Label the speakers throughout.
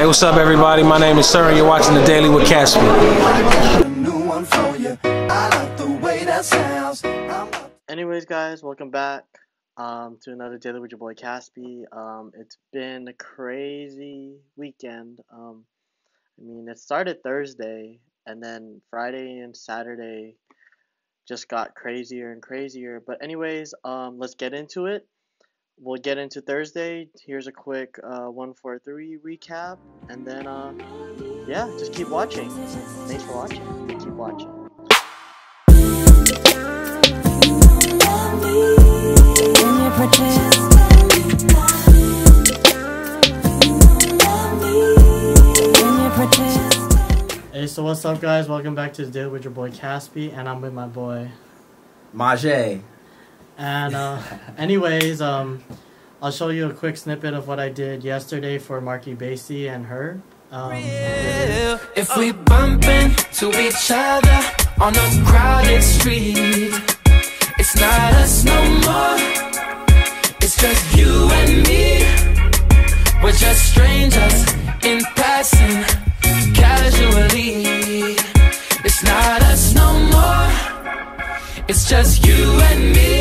Speaker 1: Hey, what's up, everybody? My name is Sir, and you're watching The Daily with Caspi.
Speaker 2: Anyways, guys, welcome back um, to another Daily with your boy Caspi. Um, it's been a crazy weekend. Um, I mean, it started Thursday, and then Friday and Saturday just got crazier and crazier. But anyways, um, let's get into it. We'll get into Thursday. Here's a quick uh, one four three recap, and then uh, yeah, just keep watching. Thanks for watching. Keep watching. Hey, so what's up, guys? Welcome back to the deal with your boy Caspi, and I'm with my boy.
Speaker 3: Mage.
Speaker 2: And uh, anyways, um, I'll show you a quick snippet of what I did yesterday for Marky Basie and her. Um,
Speaker 4: If we bump into each other on a crowded street, it's not us no more. It's just you and me. We're just strangers in passing, casually. It's not us no more. It's just you and me.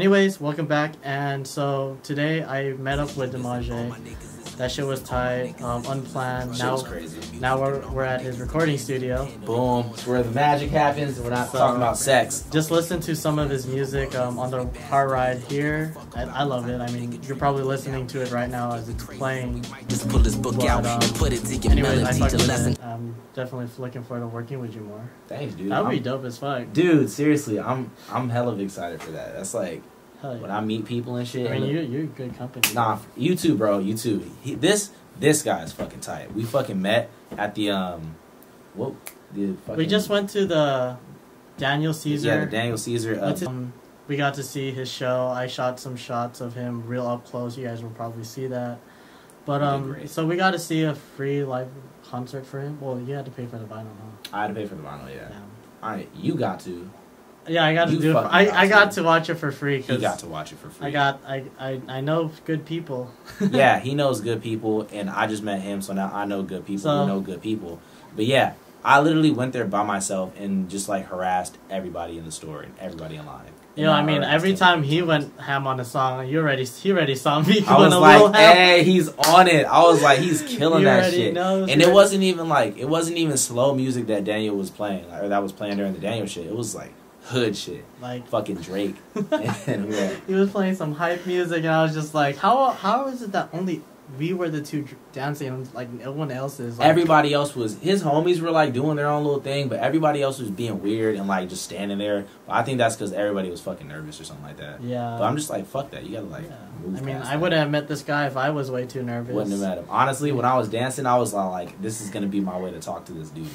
Speaker 2: Anyways, welcome back. And so today I met up with Demaje. That shit was tight, um, unplanned. Now,
Speaker 3: crazy.
Speaker 2: now we're, we're at his recording studio.
Speaker 3: Boom. It's where the magic happens. We're not
Speaker 2: So-
Speaker 3: talking about sex.
Speaker 2: Just listen to some of his music um, on the car ride here. I, I love it. I mean, you're probably listening to it right now as it's playing.
Speaker 4: Just pull this book
Speaker 2: But,
Speaker 4: out
Speaker 2: um,
Speaker 4: and put it to your
Speaker 2: Anyways, I
Speaker 4: melody
Speaker 2: fucked
Speaker 4: to
Speaker 2: with
Speaker 4: lesson.
Speaker 2: it. I'm definitely looking forward to working with you more.
Speaker 3: Thanks, dude.
Speaker 2: That would be dope as fuck.
Speaker 3: Dude, seriously, I'm I'm hella excited for that. That's like
Speaker 2: Hell
Speaker 3: when. I meet people and shit.
Speaker 2: I mean,
Speaker 3: and-
Speaker 2: you, you're good company.
Speaker 3: Nah, you too, bro. You too. He, this this guy is fucking tight. We fucking met at the um, what the fucking.
Speaker 2: We just went to the Daniel Caesar.
Speaker 3: Yeah, the Daniel Caesar. Uh,
Speaker 2: to- um, we got to see his show. I shot some shots of him real up close. You guys will probably see that. But um, so we got to see a free live concert for him. Well, you had to pay for the vinyl, huh?
Speaker 3: I had to pay for the vinyl. Yeah.
Speaker 2: Yeah.
Speaker 3: All right, you got to.
Speaker 2: Yeah, I got to do it.
Speaker 3: fucking
Speaker 2: I,
Speaker 3: got
Speaker 2: I got
Speaker 3: to.
Speaker 2: watch it for free
Speaker 3: He got to watch it for free.
Speaker 2: I got I, I I know good people.
Speaker 3: yeah, he knows good people, and I just met him, so now I know good people
Speaker 2: So-
Speaker 3: who know good people. But yeah, I literally went there by myself and just like harassed everybody in the store and everybody in line.
Speaker 2: You know, I mean, every time he went ham on a song, you already he already saw me
Speaker 3: I was like, "Hey, he's on it." I was like, "He's killing that shit." and it wasn't even like it wasn't even slow music that Daniel was playing or that was playing during the Daniel shit. It was like hood shit,
Speaker 2: like
Speaker 3: fucking Drake. and were-
Speaker 2: he was playing some hype music, and I was just like, how how is it that only we were the two dancing, and like everyone else is like,
Speaker 3: everybody else was his homies were like doing their own little thing, but everybody else was being weird and like just standing there. But I think that's because everybody was fucking nervous or something like that.
Speaker 2: Yeah.
Speaker 3: But I'm just like, fuck that. You gotta like
Speaker 2: Yeah. I mean, I wouldn't have met this guy if I was way too nervous.
Speaker 3: Wouldn't have met him. Honestly, when I was dancing, I was uh, like, this is gonna be my way to talk to this dude.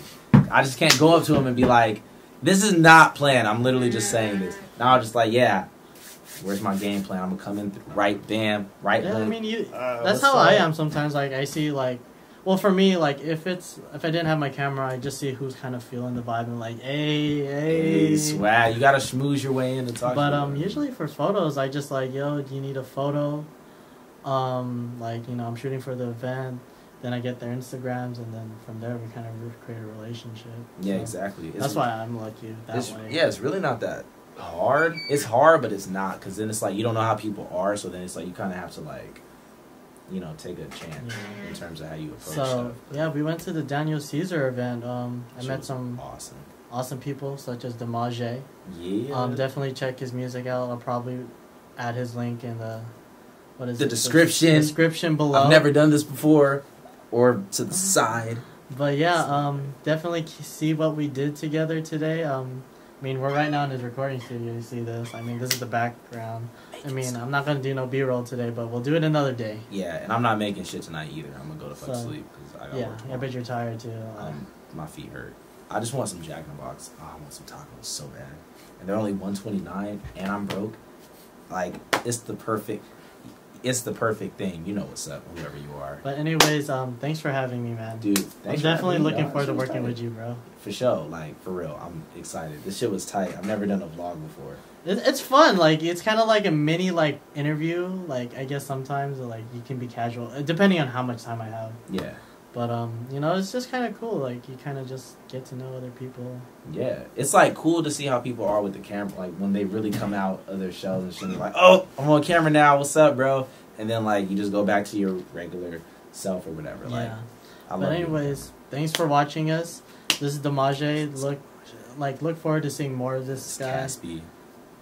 Speaker 3: I just can't go up to him and be like, this is not planned. I'm literally just saying this. Now I'm just like, yeah. Where's my game plan? I'm gonna come in th- right, bam, right.
Speaker 2: Yeah, I mean, you.
Speaker 3: Uh,
Speaker 2: that's
Speaker 3: what's
Speaker 2: how I am sometimes. Like I see, like, well, for me, like if it's if I didn't have my camera, I just see who's kind of feeling the vibe and like, hey, hey.
Speaker 3: Hey, swag. You gotta schmooze your way in to talk.
Speaker 2: But
Speaker 3: to
Speaker 2: um, usually for photos, I just like, yo, do you need a photo? Um, like you know, I'm shooting for the event. Then I get their Instagrams, and then from there we kind of create a relationship.
Speaker 3: yeah,
Speaker 2: So
Speaker 3: exactly. It's-
Speaker 2: That's why I'm lucky that way.
Speaker 3: yeah, it's really not that hard. It's hard, but it's not because then it's like you don't know how people are, so then it's like you kind of have to like, you know, take a chance
Speaker 2: Yeah.
Speaker 3: in terms of how you approach
Speaker 2: So
Speaker 3: stuff.
Speaker 2: yeah, we went to the Daniel Caesar event. Um, I met some
Speaker 3: awesome.
Speaker 2: awesome people such as Demaje.
Speaker 3: Yeah.
Speaker 2: Um, definitely check his music out. I'll probably add his link in the what is
Speaker 3: The
Speaker 2: it?
Speaker 3: description.
Speaker 2: description below.
Speaker 3: I've never done this before, or to the side.
Speaker 2: But yeah, um, definitely see what we did together today. Um, I mean, we're right now in his recording studio. You see this? I mean, this is the background. I mean, I'm not gonna do no B-roll today, but we'll do it another day.
Speaker 3: Yeah, and I'm not making shit tonight either. I'm gonna go to fuck
Speaker 2: So,
Speaker 3: sleep because I got
Speaker 2: Yeah,
Speaker 3: work
Speaker 2: I
Speaker 3: tomorrow.
Speaker 2: bet you're tired too.
Speaker 3: Um, my feet hurt. I just want some Jack in the Box. Oh, I want some tacos so bad, and they're only 129, and I'm broke. Like it's the perfect. It's the perfect thing. You know what's up, whoever you are,
Speaker 2: but anyways, um, thanks for having me, man.
Speaker 3: dude.
Speaker 2: I'm
Speaker 3: thanks for
Speaker 2: definitely
Speaker 3: having me,
Speaker 2: looking forward to working
Speaker 3: tight.
Speaker 2: with you, bro.
Speaker 3: For sure, like for real, I'm excited. This shit was tight. I've never done a vlog before,
Speaker 2: it, it's fun. Like it's kind of like a mini like interview. Like I guess sometimes like you can be casual depending on how much time I have.
Speaker 3: Yeah.
Speaker 2: But um, you know, it's just kind of cool. Like you kind of just get to know other people.
Speaker 3: Yeah, it's like cool to see how people are with the camera. Like when they really come out of their shells and shit. Like, oh, I'm on camera now. What's up, bro? And then like you just go back to your regular self or whatever. Like,
Speaker 2: yeah.
Speaker 3: I love
Speaker 2: But
Speaker 3: it.
Speaker 2: anyways, thanks for watching us. This is Damaje. Look, like look forward to seeing more of this
Speaker 3: It's
Speaker 2: guy.
Speaker 3: Caspi.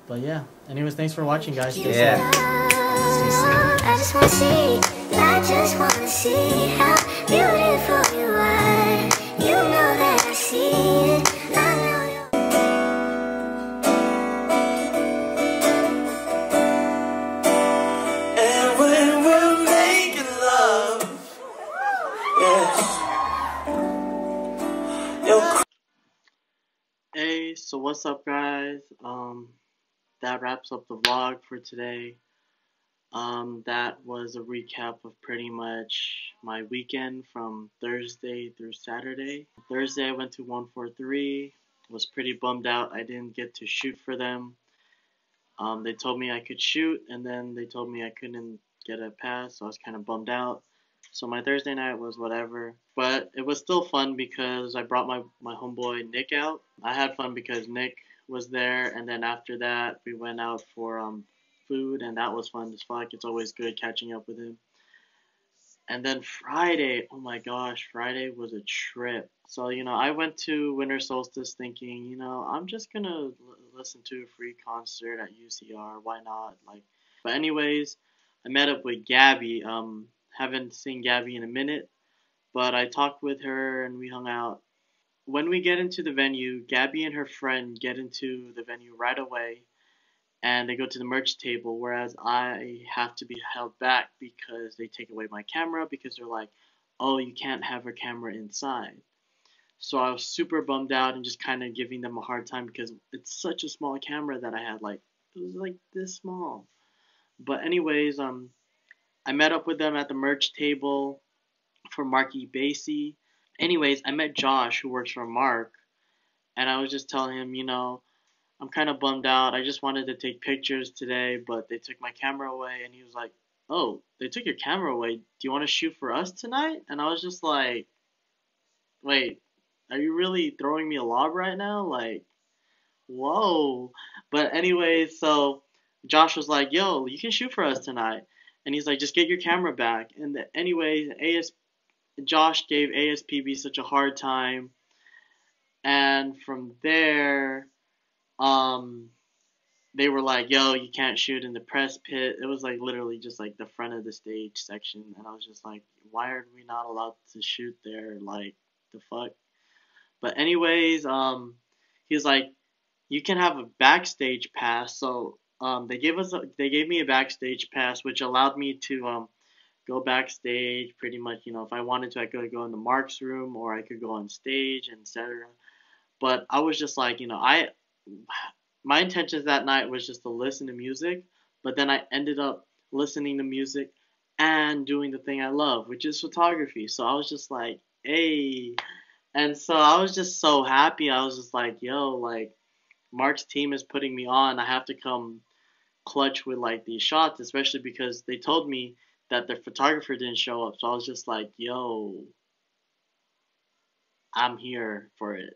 Speaker 2: But yeah. Anyways, thanks for watching, guys. Stay safe.
Speaker 3: Yeah.
Speaker 5: I just wanna see, I just wanna see how beautiful you are. You know that I see. I know you.
Speaker 6: And when we're making love, yes.
Speaker 2: Hey, so what's up, guys? Um, that wraps up the vlog for today. Um, that was a recap of pretty much my weekend from Thursday through Saturday. Thursday, I went to 143. Was pretty bummed out. I didn't get to shoot for them. Um, they told me I could shoot, and then they told me I couldn't get a pass, so I was kind of bummed out. So my Thursday night was whatever, but it was still fun because I brought my my homeboy Nick out. I had fun because Nick was there, and then after that we went out for um food, and that was fun as fuck. It's always good catching up with him. And then Friday, oh my gosh, Friday was a trip. So you know, I went to Winter Solstice thinking, you know, I'm just gonna l- listen to a free concert at UCR. Why not? Like, but anyways, I met up with Gabby. Um, haven't seen Gabby in a minute, but I talked with her and we hung out. When we get into the venue, Gabby and her friend get into the venue right away and they go to the merch table, whereas I have to be held back because they take away my camera because they're like, oh, you can't have a camera inside. So I was super bummed out and just kind of giving them a hard time because it's such a small camera that I had. Like, it was like this small. But, anyways, um, I met up with them at the merch table for Marky Basie. Anyways, I met Josh, who works for Mark, and I was just telling him, you know, I'm kind of bummed out. I just wanted to take pictures today, but they took my camera away, and he was like, oh, they took your camera away. Do you want to shoot for us tonight? And I was just like, wait, are you really throwing me a lob right now? Like, whoa. But anyway, so Josh was like, yo, you can shoot for us tonight. And he's like, just get your camera back. And the, anyway, AS, Josh gave ASPB such a hard time. And from there, um, they were like, yo, you can't shoot in the press pit. It was like literally just like the front of the stage section. And I was just like, why are we not allowed to shoot there? Like, the fuck? But anyways, um, he was like, you can have a backstage pass. So um, they gave us a, they gave me a backstage pass, which allowed me to um, go backstage. Pretty much, you know, if I wanted to, I could go in the Mark's room or I could go on stage etc. But I was just like, you know, I my intentions that night was just to listen to music, but then I ended up listening to music and doing the thing I love, which is photography. So I was just like, hey. And so I was just so happy. I was just like, yo, like Mark's team is putting me on. I have to come clutch with like these shots, especially because they told me that their photographer didn't show up. So I was just like, yo, I'm here for it.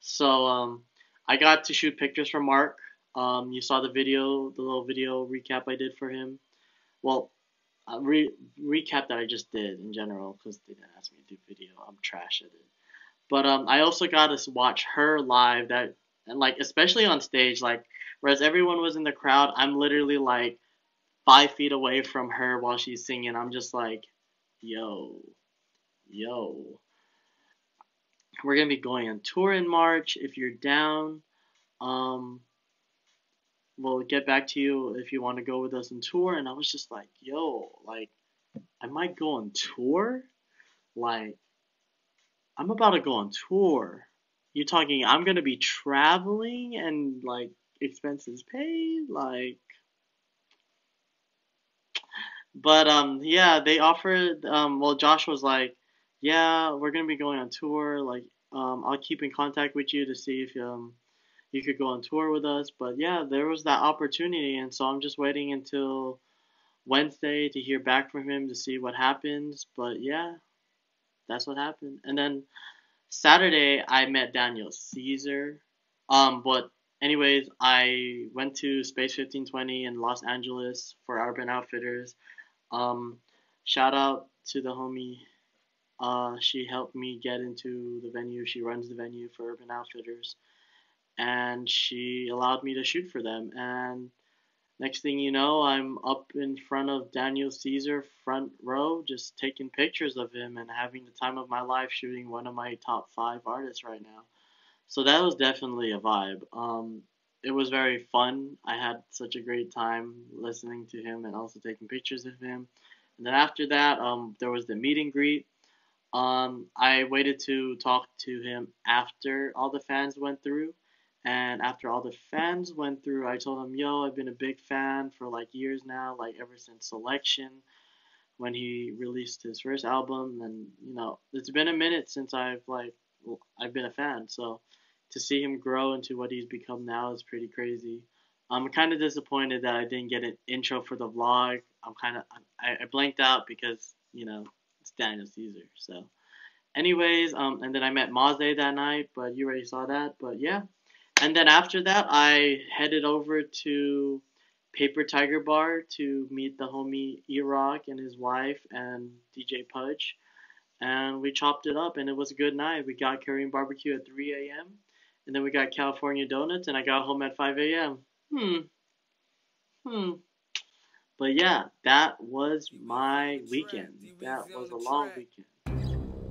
Speaker 2: So um I got to shoot pictures for Mark. Um, you saw the video, the little video recap I did for him. Well, a re- recap that I just did in general because they didn't ask me to do video. I'm trash at it. But um, I also got to watch her live. That and like especially on stage, like whereas everyone was in the crowd, I'm literally like five feet away from her while she's singing. I'm just like, yo, yo. We're gonna be going on tour in March. If you're down, um, we'll get back to you if you want to go with us on tour. And I was just like, yo, like, I might go on tour. Like, I'm about to go on tour. You're talking, I'm gonna be traveling and like expenses paid, like. But um, yeah, they offered. Um, well, Josh was like, "Yeah, we're gonna be going on tour. Like, um, I'll keep in contact with you to see if um, he could go on tour with us. But yeah, there was that opportunity, and so I'm just waiting until Wednesday to hear back from him to see what happens. But yeah, that's what happened. And then Saturday I met Daniel Caesar. Um, but anyways, I went to Space 1520 in Los Angeles for Urban Outfitters. Um, shout out to the homie. Uh, she helped me get into the venue. She runs the venue for Urban Outfitters, and she allowed me to shoot for them. And next thing you know, I'm up in front of Daniel Caesar, front row, just taking pictures of him and having the time of my life shooting one of my top five artists right now. So that was definitely a vibe. Um, it was very fun. I had such a great time listening to him and also taking pictures of him. And then after that, um, there was the meet and greet. Um, I waited to talk to him after all the fans went through. And after all the fans went through, I told him, yo, I've been a big fan for like years now, like ever since Selection, when he released his first album. And, you know, it's been a minute since I've like, I've been a fan. So to see him grow into what he's become now is pretty crazy. I'm kind of disappointed that I didn't get an intro for the vlog. I'm kind of, I, I blanked out because, you know, Daniel Caesar. So, anyways, um, and then I met Maze that night, but you already saw that. But yeah, and then after that, I headed over to Paper Tiger Bar to meet the homie E-Rock and his wife and DJ Pudge. And we chopped it up, and it was a good night. We got Korean barbecue at 3 a.m., and then we got California donuts, and I got home at 5 a.m. Hmm. Hmm. But yeah, that was my weekend. That was a long weekend.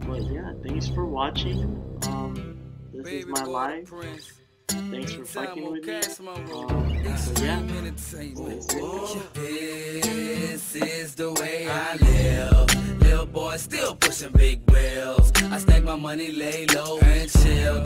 Speaker 2: But yeah, thanks for watching. Um, this is my life. Thanks for fucking with me. Um, so yeah.
Speaker 4: This is the way I live. Little boy still pushing big wheels. I stack my money, lay low, and chill.